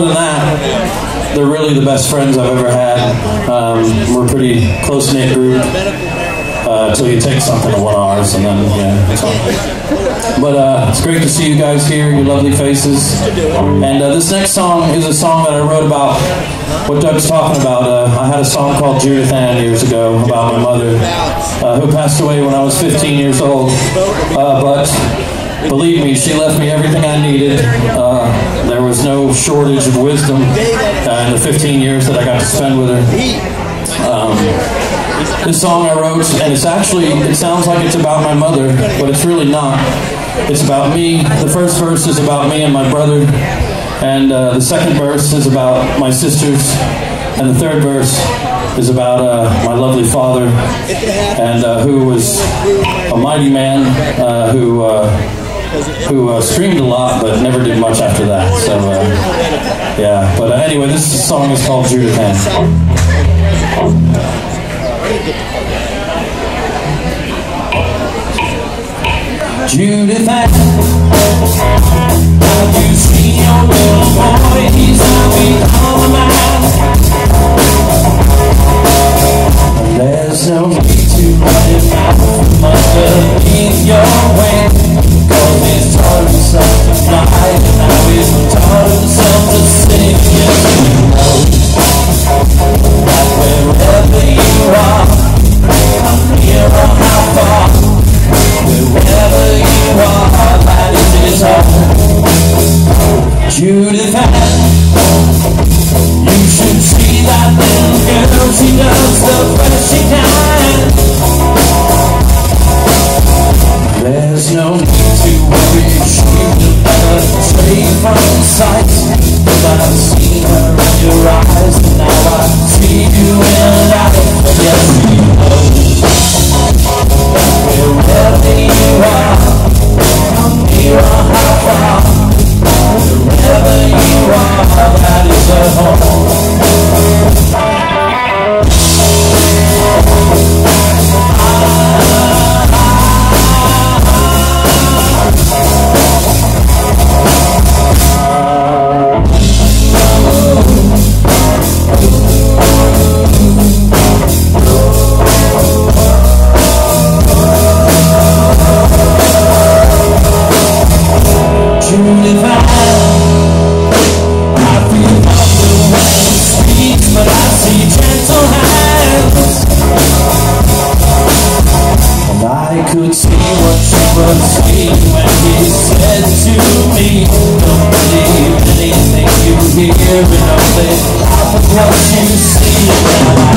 than that, they're really the best friends I've ever had. Um, we're a pretty close knit group uh, until you take something of one ours, and then yeah. But uh, it's great to see you guys here, your lovely faces. And uh, this next song is a song that I wrote about what Doug's talking about. Uh, I had a song called Judith Ann years ago about my mother, uh, who passed away when I was 15 years old. Uh, but believe me, she left me everything I needed. Was no shortage of wisdom uh, in the 15 years that I got to spend with her. Um, this song I wrote, and it's actually, it sounds like it's about my mother, but it's really not. It's about me. The first verse is about me and my brother, and uh, the second verse is about my sisters, and the third verse is about uh, my lovely father, and uh, who was a mighty man uh, who uh, who uh, streamed a lot but never did much after that. So uh, yeah, but uh, anyway, this song is called Judith Ann. Judith Ann, You should see that little girl, she the she. There's no need to worry, she will never stray from sight. Could see what you was seeing when he said to me, Don't believe anything you hear, and only half of what you see.